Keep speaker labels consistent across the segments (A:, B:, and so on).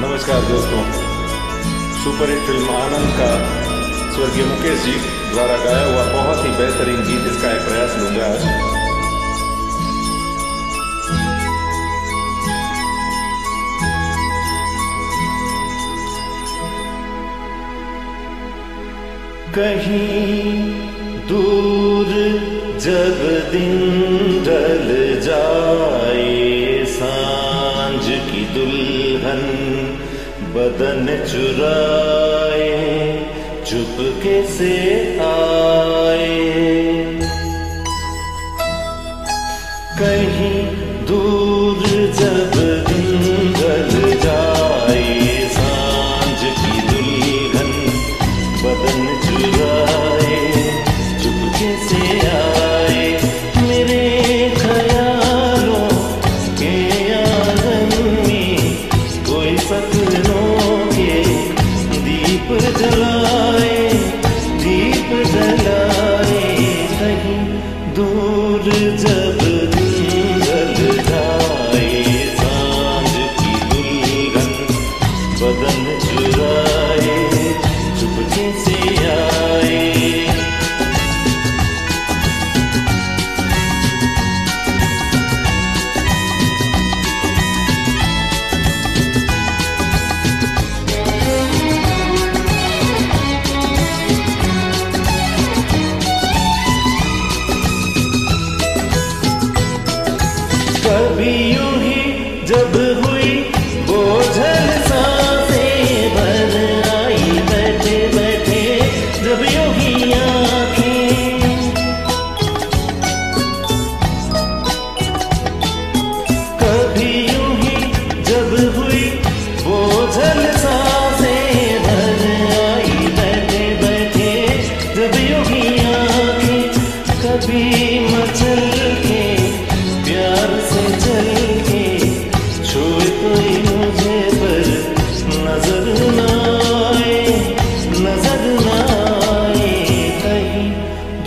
A: नमस्कार दोस्तों। Superhit film आनंद का स्वर्गीय मुकेश जी द्वारा गाया हुआ बहुत ही बेहतरीन गीत इसका एक प्रयास लूँगा आज। कहीं दूर जब दिन ढल जाए दुल्हन बदन चुराए चुपके से आए। कहीं दूर जब दिन जलाए दीप जलाए कहीं दूर जब जाए साँझ की दुल्हन बदन चुराए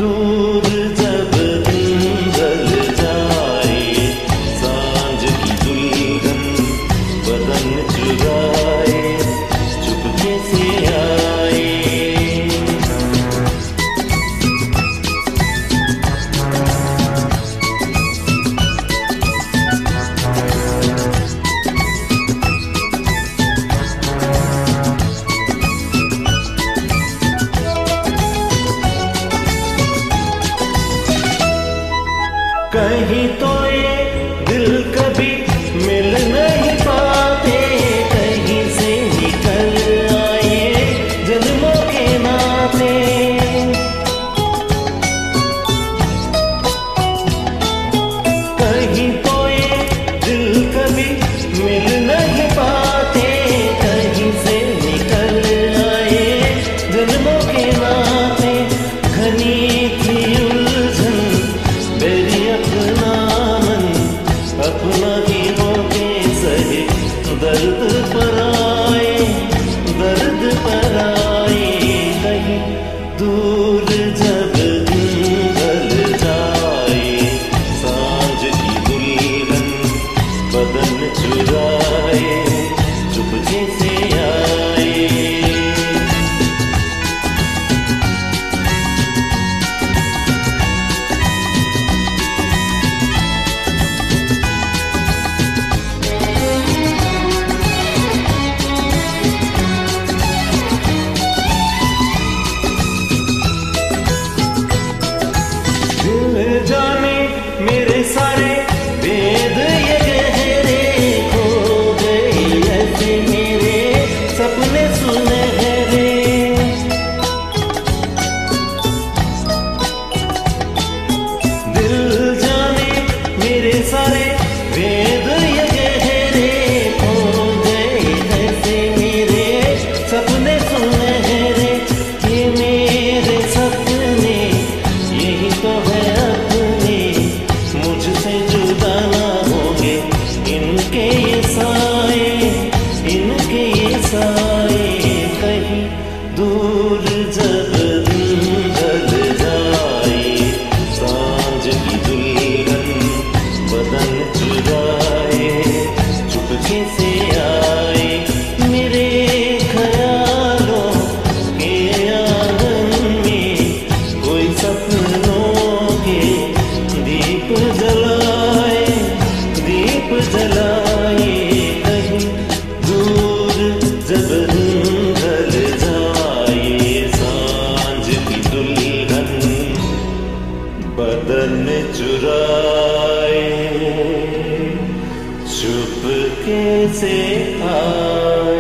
A: do He de parar कैसे आए मेरे ख्यालों के कोई सपनों के दीप जलाए दीप जलाए कहीं दूर जाए साँझ की दुल्हन बदन चुरा
B: चुपके से आए